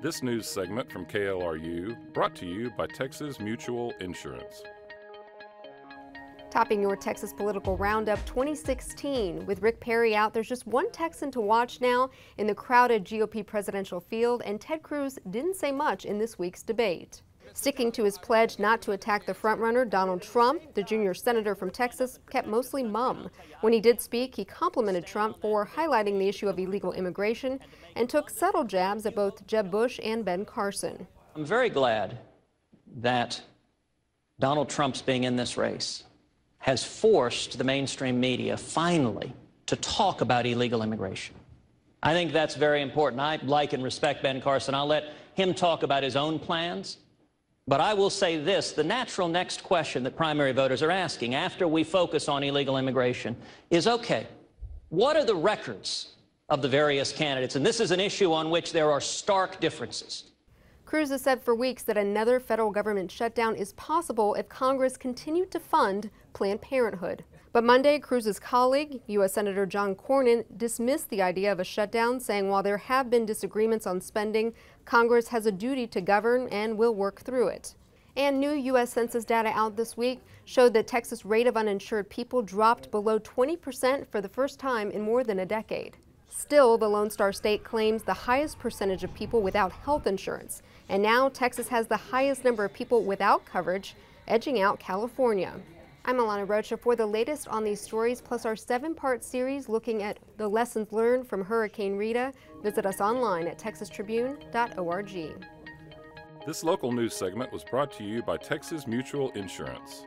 This news segment from KLRU brought to you by Texas Mutual Insurance. Topping your Texas political roundup 2016. With Rick Perry out, there's just one Texan to watch now in the crowded GOP presidential field, and Ted Cruz didn't say much in this week's debate. Sticking to his pledge not to attack the frontrunner, Donald Trump, the junior senator from Texas, kept mostly mum. When he did speak, he complimented Trump for highlighting the issue of illegal immigration and took subtle jabs at both Jeb Bush and Ben Carson. I'm very glad that Donald Trump's being in this race has forced the mainstream media finally to talk about illegal immigration. I think that's very important. I like and respect Ben Carson. I'll let him talk about his own plans. But I will say this the natural next question that primary voters are asking after we focus on illegal immigration is okay, what are the records of the various candidates? And this is an issue on which there are stark differences. Cruz has said for weeks that another federal government shutdown is possible if Congress continued to fund Planned Parenthood. But Monday, Cruz's colleague, U.S. Senator John Cornyn, dismissed the idea of a shutdown, saying while there have been disagreements on spending, Congress has a duty to govern and will work through it. And new U.S. Census data out this week showed that Texas' rate of uninsured people dropped below 20% for the first time in more than a decade. Still, the Lone Star State claims the highest percentage of people without health insurance. And now Texas has the highest number of people without coverage, edging out California. I'm Alana Rocha for the latest on these stories, plus our seven-part series looking at the lessons learned from Hurricane Rita. Visit us online at texastribune.org. This local news segment was brought to you by Texas Mutual Insurance.